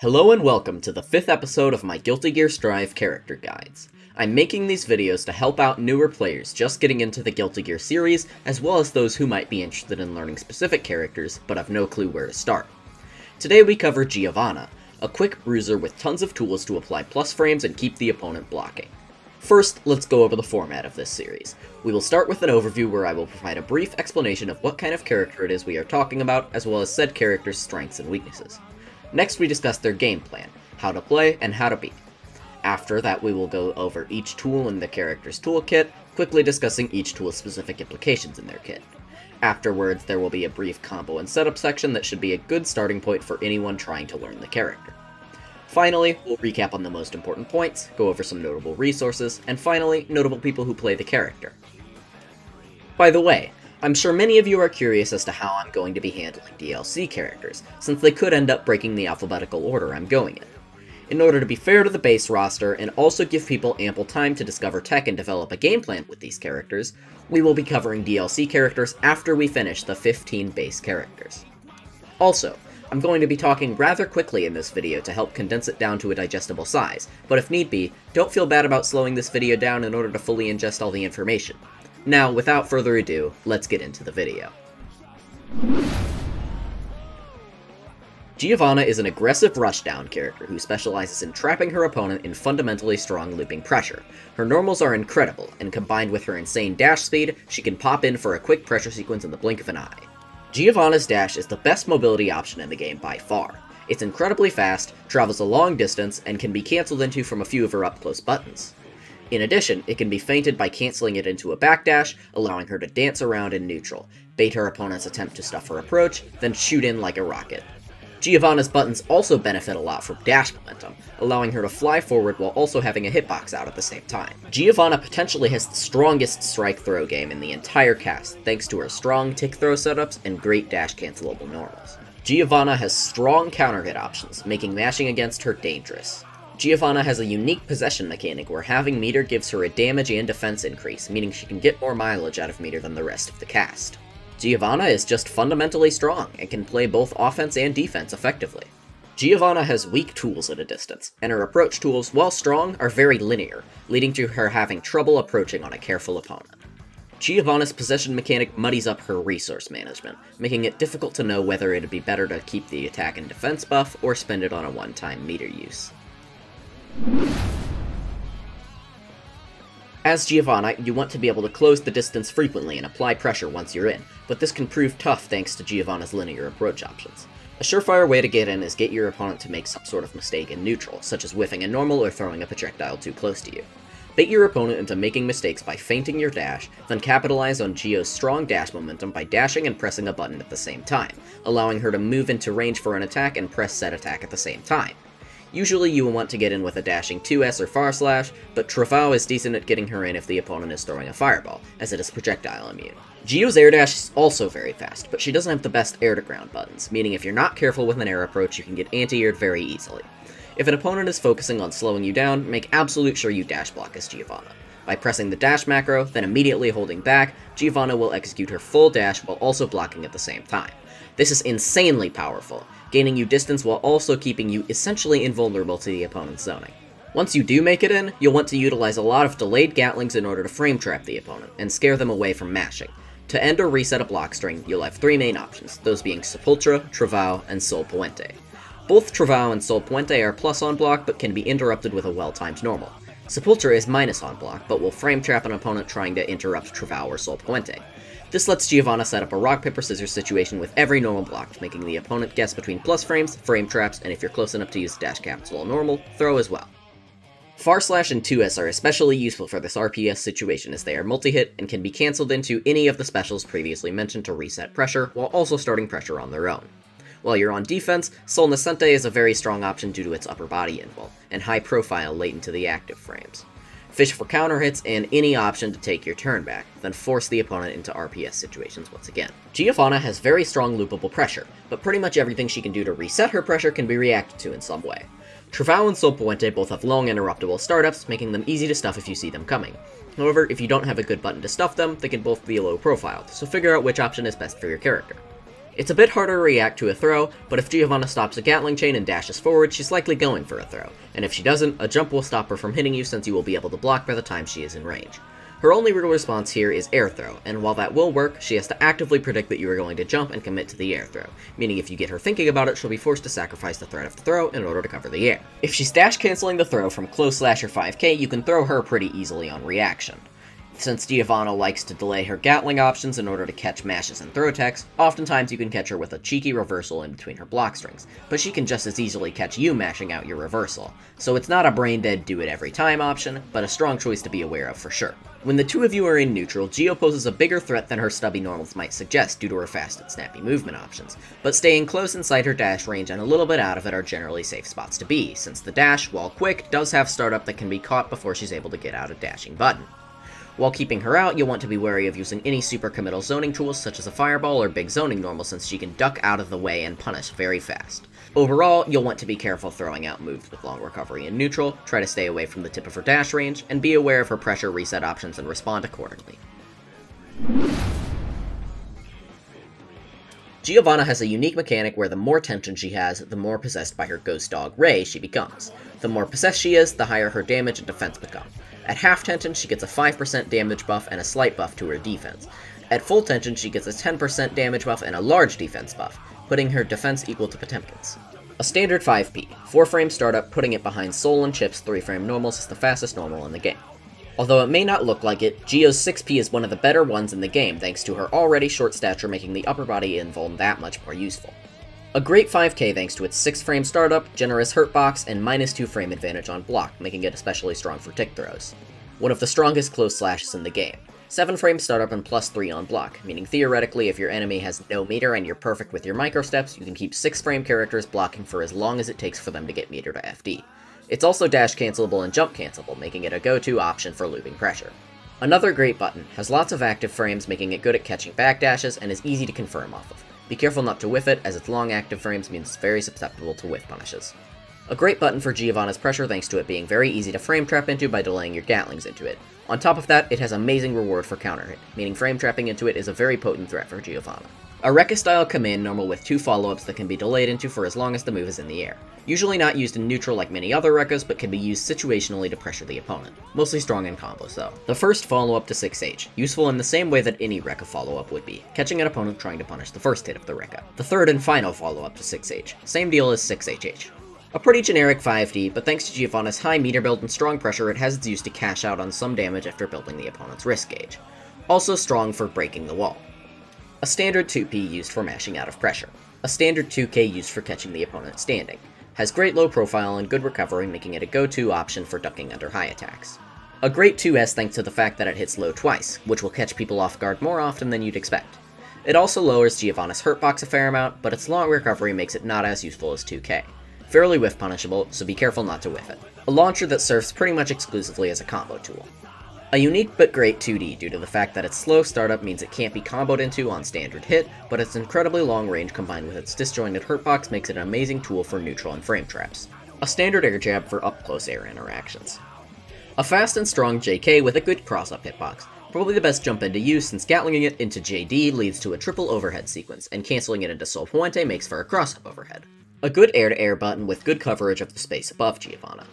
Hello and welcome to the fifth episode of my Guilty Gear Strive character guides. I'm making these videos to help out newer players just getting into the Guilty Gear series, as well as those who might be interested in learning specific characters but have no clue where to start. Today we cover Giovanna, a quick bruiser with tons of tools to apply plus frames and keep the opponent blocking. First, let's go over the format of this series. We will start with an overview where I will provide a brief explanation of what kind of character it is we are talking about, as well as said character's strengths and weaknesses. Next, we discuss their game plan, how to play, and how to beat. After that, we will go over each tool in the character's toolkit, quickly discussing each tool's specific implications in their kit. Afterwards, there will be a brief combo and setup section that should be a good starting point for anyone trying to learn the character. Finally, we'll recap on the most important points, go over some notable resources, and finally, notable people who play the character. By the way, I'm sure many of you are curious as to how I'm going to be handling DLC characters, since they could end up breaking the alphabetical order I'm going in. In order to be fair to the base roster and also give people ample time to discover tech and develop a game plan with these characters, we will be covering DLC characters after we finish the 15 base characters. Also, I'm going to be talking rather quickly in this video to help condense it down to a digestible size, but if need be, don't feel bad about slowing this video down in order to fully ingest all the information. Now, without further ado, let's get into the video. Giovanna is an aggressive rushdown character who specializes in trapping her opponent in fundamentally strong looping pressure. Her normals are incredible, and combined with her insane dash speed, she can pop in for a quick pressure sequence in the blink of an eye. Giovanna's dash is the best mobility option in the game by far. It's incredibly fast, travels a long distance, and can be cancelled into from a few of her up-close buttons. In addition, it can be feinted by canceling it into a backdash, allowing her to dance around in neutral, bait her opponent's attempt to stuff her approach, then shoot in like a rocket. Giovanna's buttons also benefit a lot from dash momentum, allowing her to fly forward while also having a hitbox out at the same time. Giovanna potentially has the strongest strike throw game in the entire cast, thanks to her strong tick throw setups and great dash cancelable normals. Giovanna has strong counter hit options, making mashing against her dangerous. Giovanna has a unique possession mechanic where having meter gives her a damage and defense increase, meaning she can get more mileage out of meter than the rest of the cast. Giovanna is just fundamentally strong and can play both offense and defense effectively. Giovanna has weak tools at a distance, and her approach tools, while strong, are very linear, leading to her having trouble approaching on a careful opponent. Giovanna's possession mechanic muddies up her resource management, making it difficult to know whether it'd be better to keep the attack and defense buff or spend it on a one-time meter use. As Giovanna, you want to be able to close the distance frequently and apply pressure once you're in, but this can prove tough thanks to Giovanna's linear approach options. A surefire way to get in is get your opponent to make some sort of mistake in neutral, such as whiffing a normal or throwing a projectile too close to you. Bait your opponent into making mistakes by feinting your dash, then capitalize on Gio's strong dash momentum by dashing and pressing a button at the same time, allowing her to move into range for an attack and press said attack at the same time. Usually you will want to get in with a dashing 2S or far slash, but Trovão is decent at getting her in if the opponent is throwing a fireball, as it is projectile immune. Gio's air dash is also very fast, but she doesn't have the best air to ground buttons, meaning if you're not careful with an air approach you can get anti-aired very easily. If an opponent is focusing on slowing you down, make absolute sure you dash block as Giovanna. By pressing the dash macro, then immediately holding back, Giovanna will execute her full dash while also blocking at the same time. This is insanely powerful, gaining you distance while also keeping you essentially invulnerable to the opponent's zoning. Once you do make it in, you'll want to utilize a lot of delayed Gatlings in order to frame trap the opponent, and scare them away from mashing. To end or reset a block string, you'll have three main options, those being Sepultura, Trovão, and Sol Poente. Both Trovão and Sol Poente are plus on block, but can be interrupted with a well-timed normal. Sepultura is minus on block, but will frame trap an opponent trying to interrupt Trovão or Sol Poente. This lets Giovanna set up a rock, paper, scissors situation with every normal blocked, making the opponent guess between plus frames, frame traps, and if you're close enough to use dash capital normal, throw as well. Far Slash and 2S are especially useful for this RPS situation as they are multi-hit and can be cancelled into any of the specials previously mentioned to reset pressure, while also starting pressure on their own. While you're on defense, Sol Nascente is a very strong option due to its upper body invul, and high profile late into the active frames fish for counter hits, and any option to take your turn back, then force the opponent into RPS situations once again. Giovanna has very strong loopable pressure, but pretty much everything she can do to reset her pressure can be reacted to in some way. Trovão and Sol Poente both have long interruptible startups, making them easy to stuff if you see them coming. However, if you don't have a good button to stuff them, they can both be low profiled, so figure out which option is best for your character. It's a bit harder to react to a throw, but if Giovanna stops a Gatling chain and dashes forward, she's likely going for a throw, and if she doesn't, a jump will stop her from hitting you since you will be able to block by the time she is in range. Her only real response here is air throw, and while that will work, she has to actively predict that you are going to jump and commit to the air throw, meaning if you get her thinking about it, she'll be forced to sacrifice the threat of the throw in order to cover the air. If she's dash canceling the throw from close slash or 5k, you can throw her pretty easily on reaction. Since Giovanna likes to delay her Gatling options in order to catch mashes and throw attacks, oftentimes you can catch her with a cheeky reversal in between her block strings, but she can just as easily catch you mashing out your reversal. So it's not a brain-dead do-it-every-time option, but a strong choice to be aware of for sure. When the two of you are in neutral, Gio poses a bigger threat than her stubby normals might suggest due to her fast and snappy movement options, but staying close inside her dash range and a little bit out of it are generally safe spots to be, since the dash, while quick, does have startup that can be caught before she's able to get out a dashing button. While keeping her out, you'll want to be wary of using any super committal zoning tools such as a fireball or big zoning normal since she can duck out of the way and punish very fast. Overall, you'll want to be careful throwing out moves with long recovery in neutral, try to stay away from the tip of her dash range, and be aware of her pressure reset options and respond accordingly. Giovanna has a unique mechanic where the more tension she has, the more possessed by her ghost dog Rei she becomes. The more possessed she is, the higher her damage and defense become. At half tension, she gets a 5% damage buff and a slight buff to her defense. At full tension, she gets a 10% damage buff and a large defense buff, putting her defense equal to Potemkin's. A standard 5p, 4-frame startup, putting it behind Sol and Chipp's 3-frame normals is the fastest normal in the game. Although it may not look like it, Gio's 6p is one of the better ones in the game thanks to her already short stature making the upper body invuln that much more useful. A great 5k thanks to its 6 frame startup, generous hurt box, and minus 2 frame advantage on block, making it especially strong for tick throws. One of the strongest close slashes in the game. 7 frame startup and plus 3 on block, meaning theoretically if your enemy has no meter and you're perfect with your micro steps, you can keep 6 frame characters blocking for as long as it takes for them to get meter to FD. It's also dash cancelable and jump cancelable, making it a go-to option for looping pressure. Another great button, has lots of active frames making it good at catching backdashes and is easy to confirm off of. Be careful not to whiff it, as its long active frames means it's very susceptible to whiff punishes. A great button for Giovanna's pressure thanks to it being very easy to frame trap into by delaying your Gatlings into it. On top of that, it has amazing reward for counter hit, meaning frame trapping into it is a very potent threat for Giovanna. A Rekka style command normal with two follow-ups that can be delayed into for as long as the move is in the air. Usually not used in neutral like many other Rekkas, but can be used situationally to pressure the opponent. Mostly strong in combos though. The first follow-up to 6H, useful in the same way that any Rekka follow-up would be, catching an opponent trying to punish the first hit of the Rekka. The third and final follow-up to 6H, same deal as 6HH. A pretty generic 5D, but thanks to Giovanna's high meter build and strong pressure, it has its use to cash out on some damage after building the opponent's risk gauge. Also strong for breaking the wall. A standard 2P used for mashing out of pressure. A standard 2K used for catching the opponent standing has great low profile and good recovery, making it a go-to option for ducking under high attacks. A great 2S thanks to the fact that it hits low twice, which will catch people off guard more often than you'd expect. It also lowers Giovanna's hurt box a fair amount, but its long recovery makes it not as useful as 2K. Fairly whiff punishable, so be careful not to whiff it. A launcher that serves pretty much exclusively as a combo tool. A unique but great 2D due to the fact that its slow startup means it can't be comboed into on standard hit, but its incredibly long range combined with its disjointed hurtbox makes it an amazing tool for neutral and frame traps. A standard air jab for up-close air interactions. A fast and strong JK with a good cross-up hitbox. Probably the best jump into use since Gatlinging it into JD leads to a triple overhead sequence, and canceling it into Sol Poente makes for a cross-up overhead. A good air-to-air -air button with good coverage of the space above Giovanna.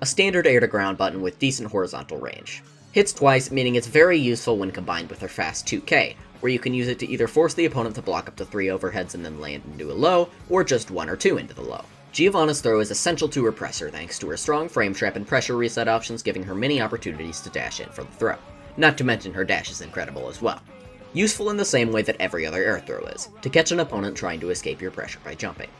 A standard air-to-ground button with decent horizontal range. Hits twice, meaning it's very useful when combined with her fast 2k, where you can use it to either force the opponent to block up to 3 overheads and then land into a low, or just 1 or 2 into the low. Giovanna's throw is essential to her presser thanks to her strong frame trap and pressure reset options giving her many opportunities to dash in for the throw. Not to mention her dash is incredible as well. Useful in the same way that every other air throw is, to catch an opponent trying to escape your pressure by jumping.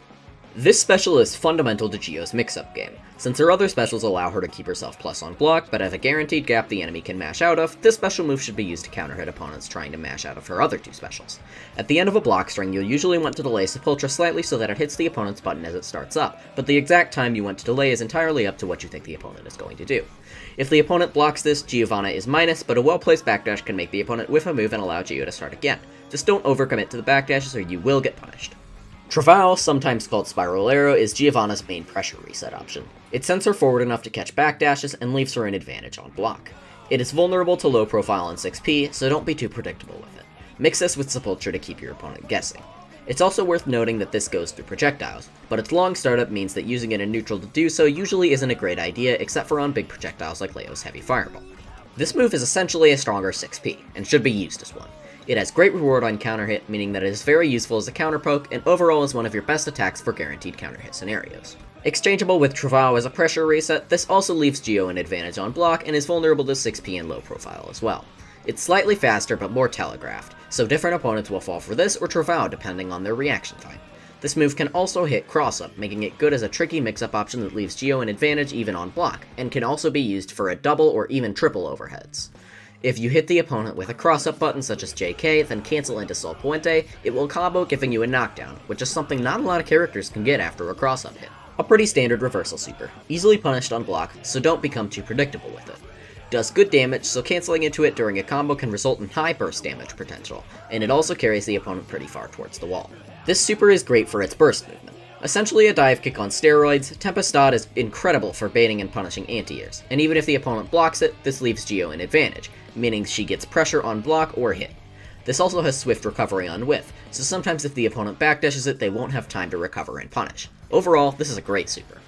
This special is fundamental to Gio's mix-up game. Since her other specials allow her to keep herself plus on block, but have a guaranteed gap the enemy can mash out of, this special move should be used to counter hit opponents trying to mash out of her other two specials. At the end of a block string, you'll usually want to delay Sepultura slightly so that it hits the opponent's button as it starts up, but the exact time you want to delay is entirely up to what you think the opponent is going to do. If the opponent blocks this, Giovanna is minus, but a well-placed backdash can make the opponent whiff a move and allow Geo to start again. Just don't overcommit to the backdashes or you will get punished. Trovão, sometimes called Spiral Arrow, is Giovanna's main pressure reset option. It sends her forward enough to catch backdashes and leaves her an advantage on block. It is vulnerable to low profile and 6p, so don't be too predictable with it. Mix this with Sepultura to keep your opponent guessing. It's also worth noting that this goes through projectiles, but its long startup means that using it in neutral to do so usually isn't a great idea except for on big projectiles like Leo's Heavy Fireball. This move is essentially a stronger 6p, and should be used as one. It has great reward on counter hit, meaning that it is very useful as a counter poke, and overall is one of your best attacks for guaranteed counter hit scenarios. Exchangeable with Trovão as a pressure reset, this also leaves Gio an advantage on block and is vulnerable to 6p and low profile as well. It's slightly faster but more telegraphed, so different opponents will fall for this or Trovão depending on their reaction time. This move can also hit cross-up, making it good as a tricky mix-up option that leaves Gio an advantage even on block, and can also be used for a double or even triple overheads. If you hit the opponent with a cross-up button such as JK, then cancel into Sol Poente, it will combo giving you a knockdown, which is something not a lot of characters can get after a cross-up hit. A pretty standard reversal super, easily punished on block, so don't become too predictable with it does good damage, so canceling into it during a combo can result in high burst damage potential, and it also carries the opponent pretty far towards the wall. This super is great for its burst movement. Essentially a dive kick on steroids, Tempestad is incredible for baiting and punishing anti-airs, and even if the opponent blocks it, this leaves Gio in advantage, meaning she gets pressure on block or hit. This also has swift recovery on whiff, so sometimes if the opponent backdashes it, they won't have time to recover and punish. Overall, this is a great super.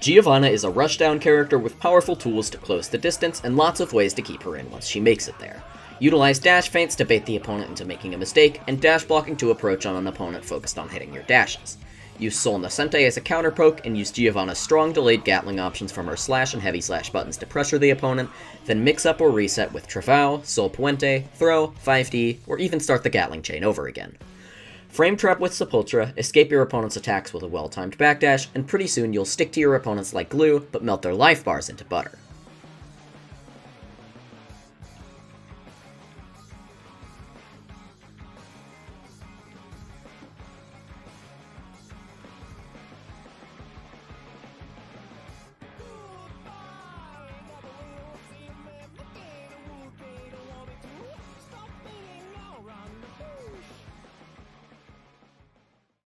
Giovanna is a rushdown character with powerful tools to close the distance and lots of ways to keep her in once she makes it there. Utilize dash feints to bait the opponent into making a mistake, and dash blocking to approach on an opponent focused on hitting your dashes. Use Sol Nascente as a counter poke, and use Giovanna's strong delayed Gatling options from her slash and heavy slash buttons to pressure the opponent, then mix up or reset with Trovão, Sol Poente, Throw, 5D, or even start the Gatling chain over again. Frame trap with Sepultura, escape your opponent's attacks with a well-timed backdash, and pretty soon you'll stick to your opponents like glue, but melt their life bars into butter.